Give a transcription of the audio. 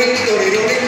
れ見て俺いろいろ